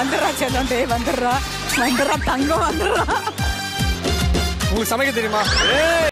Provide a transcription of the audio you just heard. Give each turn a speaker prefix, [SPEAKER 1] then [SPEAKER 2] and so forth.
[SPEAKER 1] வந்துடுறா செல்லம். டே வந்துடுறா. வந்துடுறா தங்கம் வந்துடுறா.
[SPEAKER 2] உங்களுக்கு சமைக்க தெரியுமா?